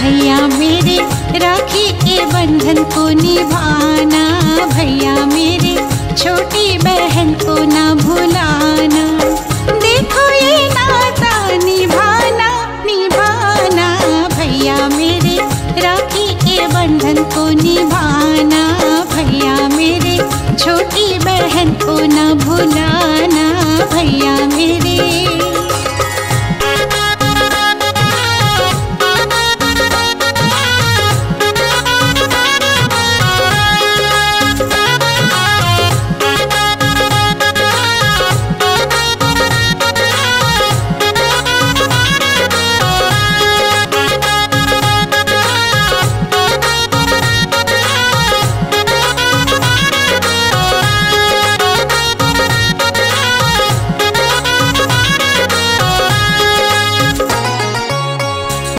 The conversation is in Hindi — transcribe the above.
भैया मेरे, राखी के बंधन को निभाना। भैया मेरे, छोटी बहन को ना भुलाना। देखो ये नाता निभाना निभाना। भैया मेरे, राखी के बंधन को निभाना। भैया मेरे, छोटी बहन को ना भुलाना। भैया